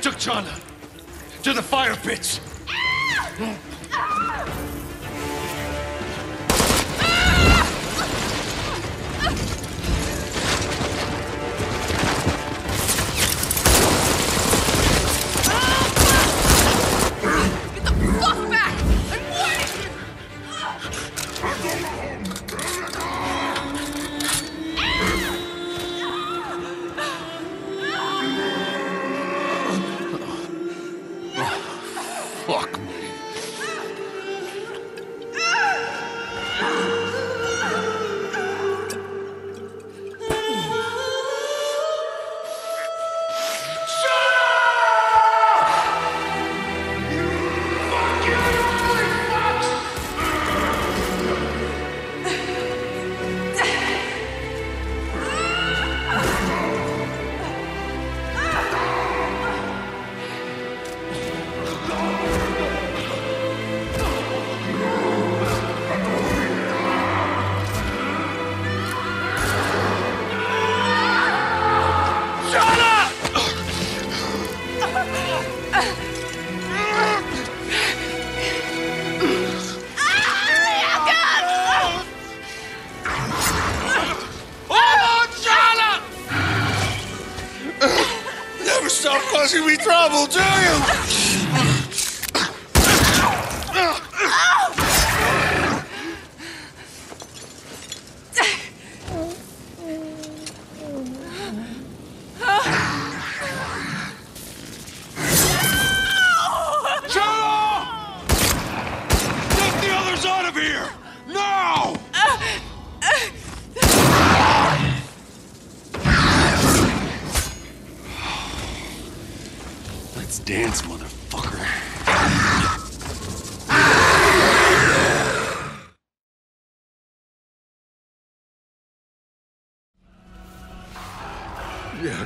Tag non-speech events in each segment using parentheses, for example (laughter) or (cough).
Took Channa to the fire pits. Causing me trouble, do you? Let's motherfucker. Yeah,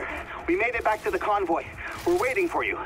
come. Outrider, we made it back to the convoy. We're waiting for you.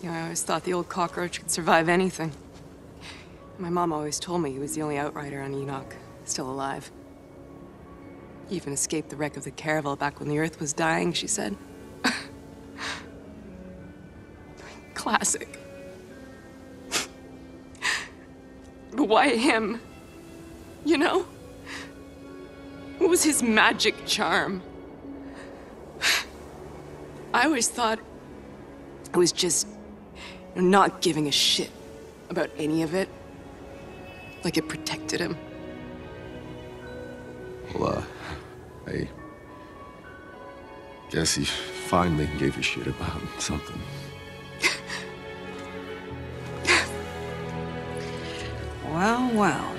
You know, I always thought the old cockroach could survive anything. My mom always told me he was the only outrider on Enoch, still alive. He even escaped the wreck of the caravel back when the Earth was dying, she said. (laughs) Classic. but why him? You know? What was his magic charm? (sighs) I always thought it was just you know, not giving a shit about any of it. Like it protected him. Well, uh, I guess he finally gave a shit about something. (laughs) Well, well.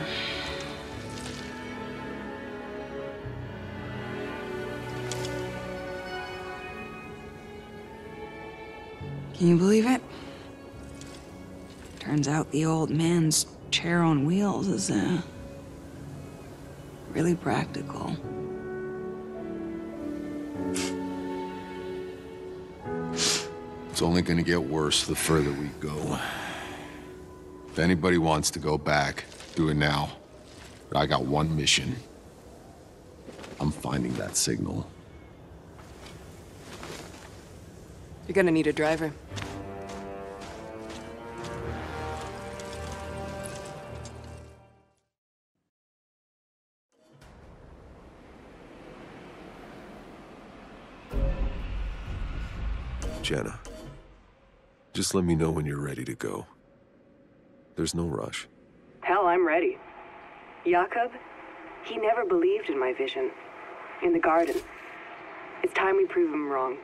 Can you believe it? Turns out the old man's chair on wheels is, uh, really practical. It's only gonna get worse the further we go. If anybody wants to go back, do it now. But I got one mission. I'm finding that signal. You're gonna need a driver. Jenna, just let me know when you're ready to go. There's no rush. Hell, I'm ready. Jakub, he never believed in my vision. In the garden. It's time we prove him wrong.